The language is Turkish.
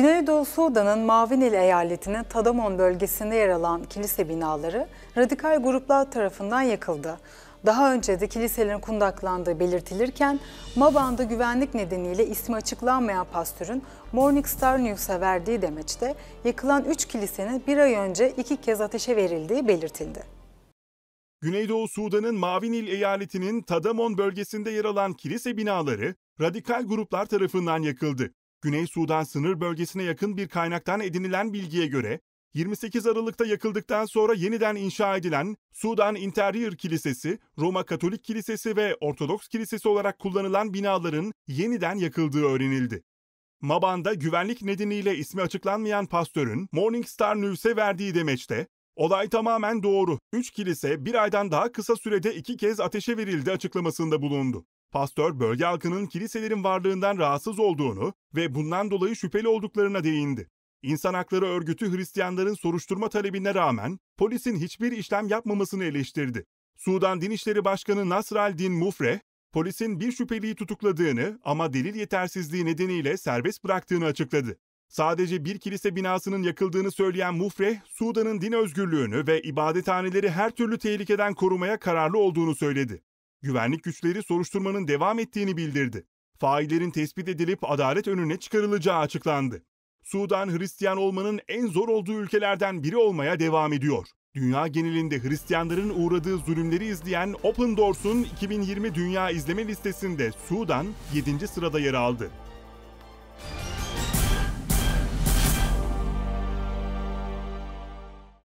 Güneydoğu Sudan'ın Mavinil eyaletinin Tadamon bölgesinde yer alan kilise binaları radikal gruplar tarafından yakıldı. Daha önce de kiliselerin kundaklandığı belirtilirken Maban'da güvenlik nedeniyle ismi açıklanmayan pastörün Morning Star News'a verdiği demeçte yakılan 3 kilisenin bir ay önce iki kez ateşe verildiği belirtildi. Güneydoğu Sudan'ın Mavi Nil eyaletinin Tadamon bölgesinde yer alan kilise binaları radikal gruplar tarafından yakıldı. Güney Sudan sınır bölgesine yakın bir kaynaktan edinilen bilgiye göre 28 Aralık'ta yakıldıktan sonra yeniden inşa edilen Sudan Interior Kilisesi, Roma Katolik Kilisesi ve Ortodoks Kilisesi olarak kullanılan binaların yeniden yakıldığı öğrenildi. Maban'da güvenlik nedeniyle ismi açıklanmayan pastörün Morning Star News'e verdiği demeçte, olay tamamen doğru, 3 kilise bir aydan daha kısa sürede iki kez ateşe verildi açıklamasında bulundu. Pastör bölge halkının kiliselerin varlığından rahatsız olduğunu ve bundan dolayı şüpheli olduklarına değindi. İnsan Hakları Örgütü Hristiyanların soruşturma talebine rağmen polisin hiçbir işlem yapmamasını eleştirdi. Sudan Din İşleri Başkanı Nasr al-Din Mufre, polisin bir şüpheliyi tutukladığını ama delil yetersizliği nedeniyle serbest bıraktığını açıkladı. Sadece bir kilise binasının yakıldığını söyleyen Mufre, Sudan'ın din özgürlüğünü ve ibadethaneleri her türlü tehlikeden korumaya kararlı olduğunu söyledi. Güvenlik güçleri soruşturmanın devam ettiğini bildirdi. Faillerin tespit edilip adalet önüne çıkarılacağı açıklandı. Sudan Hristiyan olmanın en zor olduğu ülkelerden biri olmaya devam ediyor. Dünya genelinde Hristiyanların uğradığı zulümleri izleyen Open Doors'un 2020 Dünya İzleme listesinde Sudan 7. sırada yer aldı.